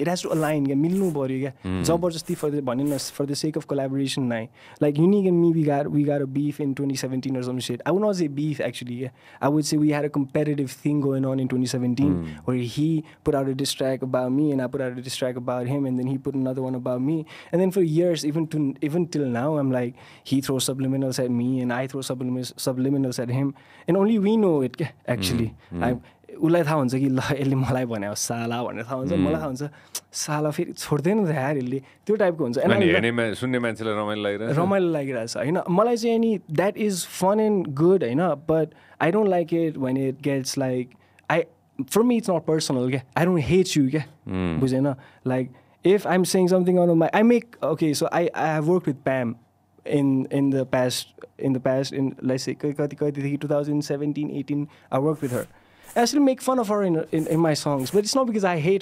It has to align क्या मिल्नु पऱ्यो क्या जबरजस्ती फर द भन्यो न for the sake of collaboration नाइ like unique and me we got we got a beef in twenty seventeen or some shit. I would not say beef actually. Yeah, I would say we had a competitive thing going on in 2017 where he put out a diss track about me and I put out a diss track about him and then he put another one about me. And then for years, even to even till now, I'm like he throws subliminals at me and I throw subliminals subliminals at him, and only we know it. yeah, Actually, I उसलाई थाहा हुन्छ कि ल यसले मलाई भन्यो साला भनेर थाहा हुन्छ मलाई थाहा हुन्छ साला फेरि छोड्दैन त यार यसले त्यो टाइपको हुन्छ सुन्ने मान्छेलाई रमाइलो लागिरहेको रमाइलो लागिरहेछ होइन मलाई चाहिँ अनि that is fun and good होइन but I don't like it when it gets like I for me it's not personal क्या आई डोन्ट हेट यु क्या बुझेन like if I am saying something on my I make okay so I I have work with Pam in in the past in the past in like कति कतिदेखि two thousand seventeen eighteen I work with her I still make fun of her in, in, in my songs, but it's not because I hate her.